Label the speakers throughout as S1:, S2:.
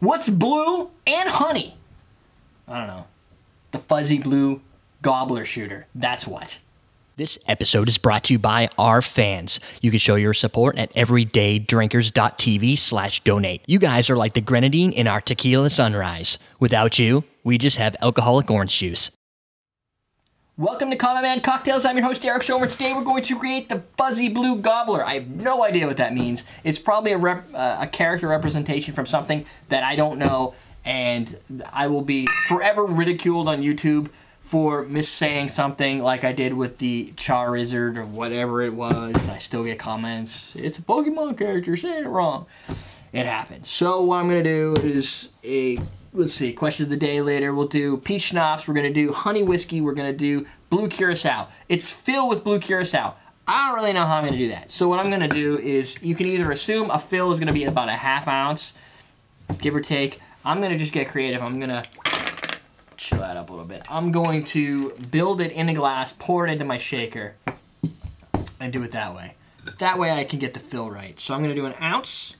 S1: What's blue and honey? I don't know. The fuzzy blue gobbler shooter. That's what. This episode is brought to you by our fans. You can show your support at everydaydrinkers.tv slash donate. You guys are like the grenadine in our tequila sunrise. Without you, we just have alcoholic orange juice. Welcome to Common Man Cocktails. I'm your host, Eric Schomer. Today we're going to create the Fuzzy Blue Gobbler. I have no idea what that means. It's probably a, rep, uh, a character representation from something that I don't know, and I will be forever ridiculed on YouTube for missaying something like I did with the Charizard or whatever it was. I still get comments. It's a Pokemon character, saying it wrong. It happens. So what I'm going to do is a let's see, question of the day later. We'll do peach schnapps. We're going to do honey whiskey. We're going to do blue curacao. It's filled with blue curacao. I don't really know how I'm going to do that. So what I'm going to do is you can either assume a fill is going to be about a half ounce, give or take. I'm going to just get creative. I'm going to chill that up a little bit. I'm going to build it in a glass, pour it into my shaker, and do it that way. That way I can get the fill right. So I'm going to do an ounce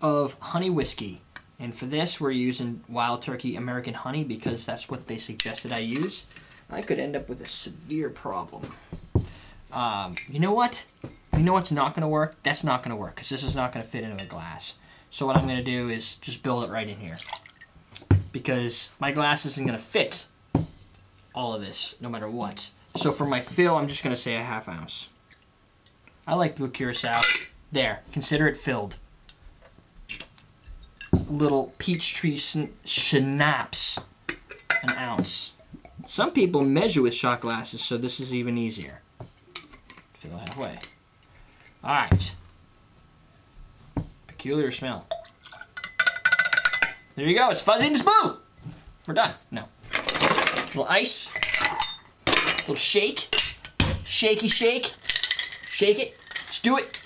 S1: of honey whiskey. And for this, we're using Wild Turkey American Honey because that's what they suggested I use. I could end up with a severe problem. Um, you know what? You know what's not going to work? That's not going to work because this is not going to fit into a glass. So what I'm going to do is just build it right in here. Because my glass isn't going to fit all of this no matter what. So for my fill, I'm just going to say a half ounce. I like blue curacao. There, consider it filled little peach tree schnapps, an ounce. Some people measure with shot glasses, so this is even easier. Fill halfway. All right. Peculiar smell. There you go. It's fuzzy and it's blue. We're done. No. Little ice. Little shake. Shaky shake. Shake it. Let's do it.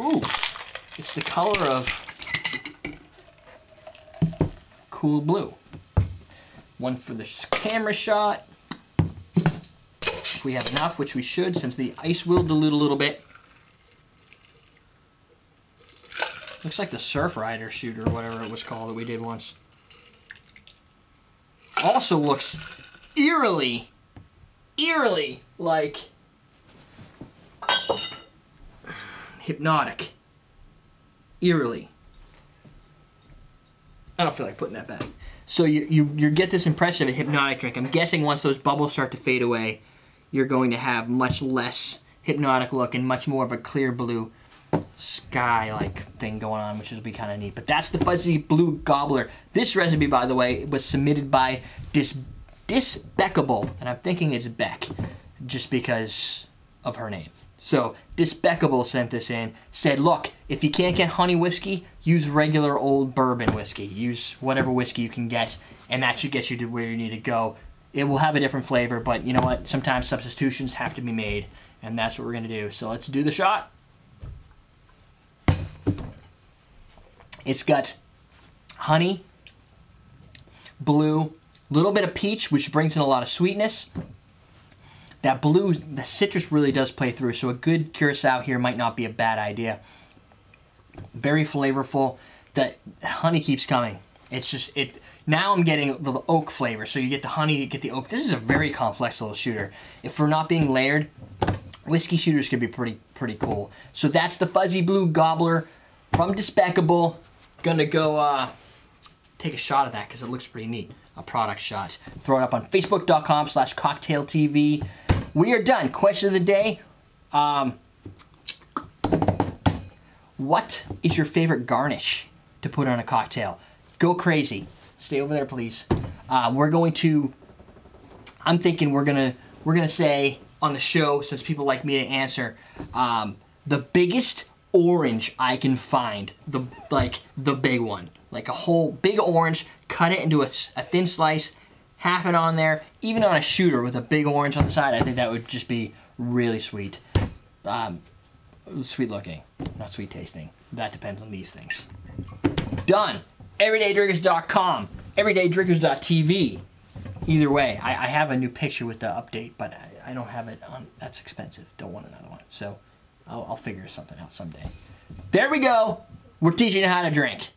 S1: Ooh, it's the color of cool blue. One for the camera shot. If we have enough, which we should, since the ice will dilute a little bit. Looks like the Surf Rider shooter, or whatever it was called that we did once. Also looks eerily, eerily like Hpnotiq. Eerily. I don't feel like putting that back. So you, you, you get this impression of a Hpnotiq drink. I'm guessing once those bubbles start to fade away, you're going to have much less Hpnotiq look and much more of a clear blue sky-like thing going on, which will be kind of neat. But that's the Fuzzy Blue Gobbler. This recipe, by the way, was submitted by Dis Disbeckable, and I'm thinking it's Beck, just because of her name. So Disbeckable sent this in, said, look, if you can't get honey whiskey, use regular old bourbon whiskey. Use whatever whiskey you can get, and that should get you to where you need to go. It will have a different flavor, but you know what? Sometimes substitutions have to be made, and that's what we're to do. So let's do the shot. It's got honey, blue, little bit of peach, which brings in a lot of sweetness, that blue, the citrus really does play through, so a good curacao here might not be a bad idea. Very flavorful. The honey keeps coming. It's just, it. now I'm getting the oak flavor. So you get the honey, you get the oak. This is a very complex little shooter. If we're not being layered, whiskey shooters could be pretty, pretty cool. So that's the Fuzzy Blue Gobbler from Disbeckable. Gonna go uh, take a shot of that because it looks pretty neat. A product shot. Throw it up on facebook.com slash cocktailtv. We are done. Question of the day. Um, what is your favorite garnish to put on a cocktail? Go crazy. Stay over there, please. Uh, we're going to. I'm thinking we're gonna we're gonna say on the show since people like me to answer um, the biggest orange I can find. The like the big one, like a whole big orange. Cut it into a, a thin slice half it on there, even on a shooter with a big orange on the side, I think that would just be really sweet. Um, sweet looking, not sweet tasting. That depends on these things. Done. EverydayDrinkers.com, EverydayDrinkers.tv. Either way, I, I, have a new picture with the update, but I don't have it on. That's expensive. Don't want another one. So I'll, I'll figure something out someday. There we go. We're teaching you how to drink.